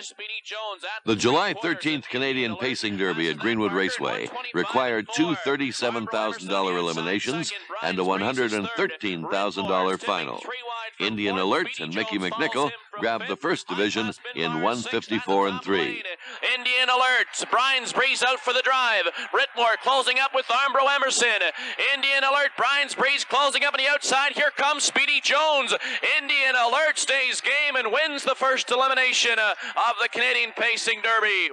Speedy Jones at The July 13th Canadian Pacing Derby at Greenwood Raceway required two $37,000 eliminations and a $113,000 final. Indian Alert and Mickey McNichol grabbed the first division in 154 and 3. Indian Alert. Brian's Breeze out for the drive. Ritmore closing up with Armbro Emerson. Indian Alert. Brian's Breeze closing up on the outside. Here comes Speedy Jones. Indian Alert stays game and wins the first elimination uh, of the Canadian Pacing Derby.